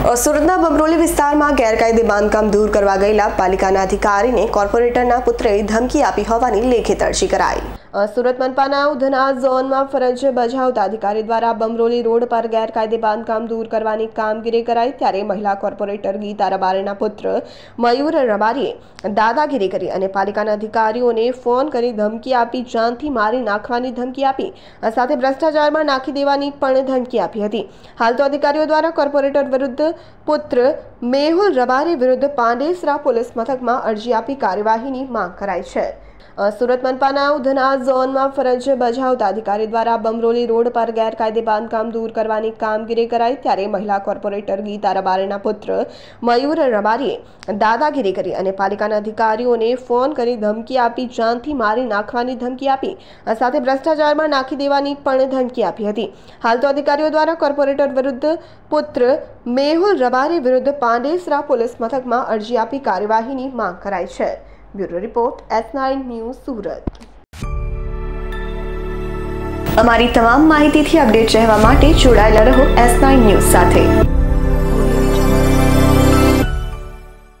સુરતના બમરોલી વિસ્તારમાં ગેરકાયદે બાંધકામ દૂર કરવા ગયેલા પાલિકાના અધિકારીને કોર્પોરેટરના પુત્રએ ધમકી આપી હોવાની લેખિત અરજી કરાઈ. સુરત મનપાના ઉધના ઝોનમાં ફરજ બજાવતા અધિકારી દ્વારા બમરોલી રોડ પર ગેરકાયદે બાંધકામ દૂર કરવાની કામગીરી કરાઈ ત્યારે મહિલા કોર્પોરેટર ગીતા રબારીના પુત્ર મયુર રબારીએ દાદાગીરી કરી અને પાલિકાના અધિકારીઓને ફોન કરી ધમકી આપી, જાનથી મારી નાખવાની ધમકી આપી સાથે ભ્રષ્ટાચારમાં નાખી દેવાની પણ ધમકી આપી હતી. હાલ તો અધિકારીઓ દ્વારા કોર્પોરેટર વિરુદ્ધ પુત્ર મેહુલ રબારી વિરુદ્ધ પાંડેસરા પોલીસ મથકમાં અરજી આપી કાર્યવાહીની માંગ કરાઈ છે. સુરત મનપાના ઉધના ઝોનમાં ફરજ બજાવતા અધિકારી દ્વારા બમરોલી રોડ પર ગેરકાયદે બાંધકામ દૂર કરવાની કામગીરી કરાઈ ત્યારે મહિલા કોર્પોરેટર ગીતા રબારીના પુત્ર મયુર રબારીએ દાદાગીરી કરી અને પાલિકાના અધિકારીઓને ફોન કરી ધમકી આપી, જાનથી મારી નાખવાની ધમકી આપી સાથે ભ્રષ્ટાચારમાં નાખી દેવાની પણ ધમકી આપી હતી. હાલ તો અધિકારીઓ દ્વારા કોર્પોરેટર વિરુદ્ધ પુત્ર મેહુલ રબારી વિરુદ્ધ પાંડેસરા પોલીસ મથકમાં અરજી આપી કાર્યવાહીની માંગ કરાઈ છે. Bureau report S nine news Surat. અમારી તમામ માહિતીથી અપડેટ રહેવા માટે જોડાયેલા રહો એસ નાઇન ન્યૂઝ સાથે.